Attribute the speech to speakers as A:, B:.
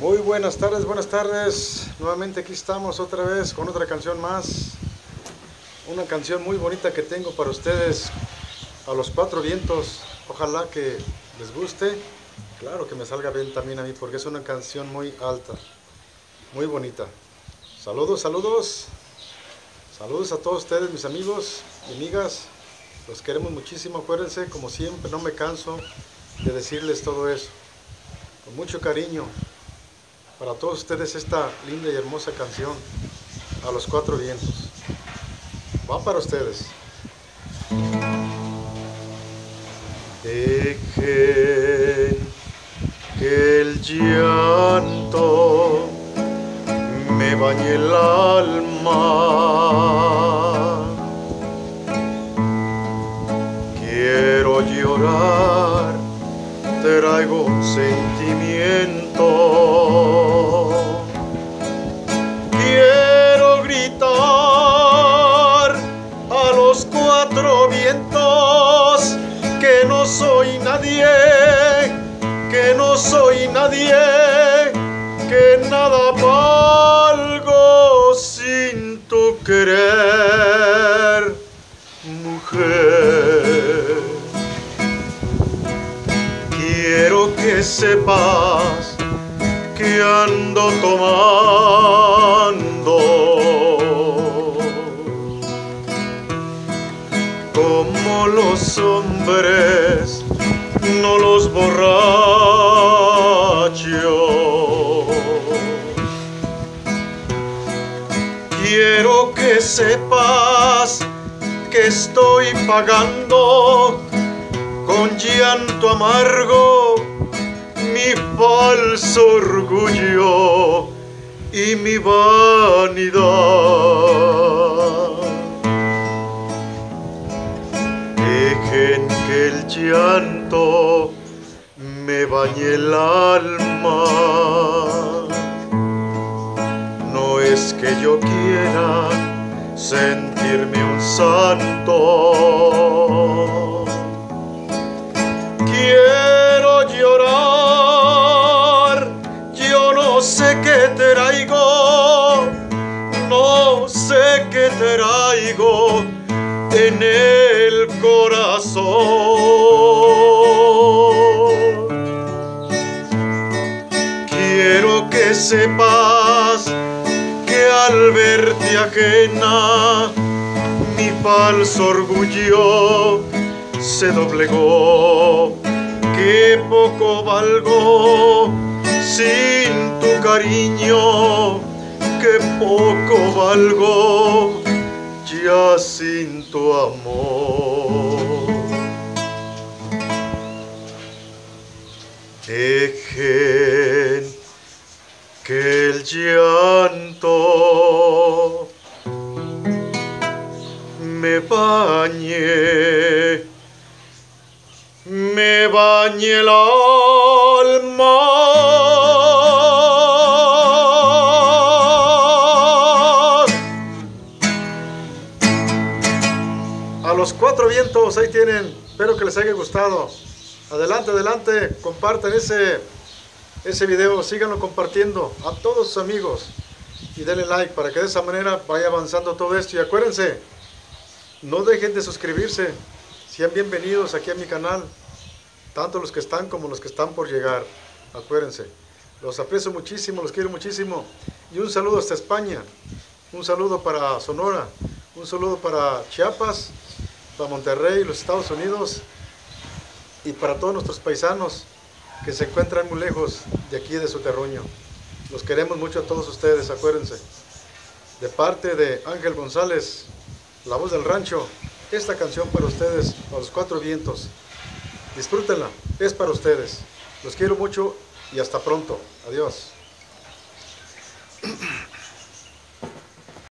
A: Muy buenas tardes, buenas tardes. Nuevamente aquí estamos otra vez con otra canción más. Una canción muy bonita que tengo para ustedes a los cuatro vientos. Ojalá que les guste. Claro que me salga bien también a mí porque es una canción muy alta, muy bonita. Saludos, saludos. Saludos a todos ustedes, mis amigos y amigas. Los queremos muchísimo, acuérdense, como siempre, no me canso de decirles todo eso. Con mucho cariño, para todos ustedes esta linda y hermosa canción, A los Cuatro Vientos. Va para ustedes. Dejen que el llanto me bañe el alma. Traigo sentimiento. Quiero gritar a los cuatro vientos que no soy nadie, que no soy nadie, que nada valgo sin tu querer, mujer. Que sepas que ando tomando como los hombres, no los borrachos. Quiero que sepas que estoy pagando con llanto amargo mi falso orgullo y mi vanidad. Dejen que el llanto me bañe el alma. No es que yo quiera sentirme un santo. Traigo en el corazón. Quiero que sepas que al verte ajena, mi falso orgullo se doblegó. Que poco valgo sin tu cariño, que poco valgo ya sin tu amor. Dejen que el llanto me bañe, me bañe el alma. Los cuatro vientos, ahí tienen. Espero que les haya gustado. Adelante, adelante, compartan ese, ese video, síganlo compartiendo a todos sus amigos y denle like para que de esa manera vaya avanzando todo esto. Y acuérdense, no dejen de suscribirse, sean bienvenidos aquí a mi canal, tanto los que están como los que están por llegar. Acuérdense, los aprecio muchísimo, los quiero muchísimo. Y un saludo hasta España, un saludo para Sonora, un saludo para Chiapas, para Monterrey, los Estados Unidos y para todos nuestros paisanos que se encuentran muy lejos de aquí de su terruño. Los queremos mucho a todos ustedes, acuérdense. De parte de Ángel González, la voz del rancho, esta canción para ustedes, a los cuatro vientos. Disfrútenla, es para ustedes. Los quiero mucho y hasta pronto. Adiós.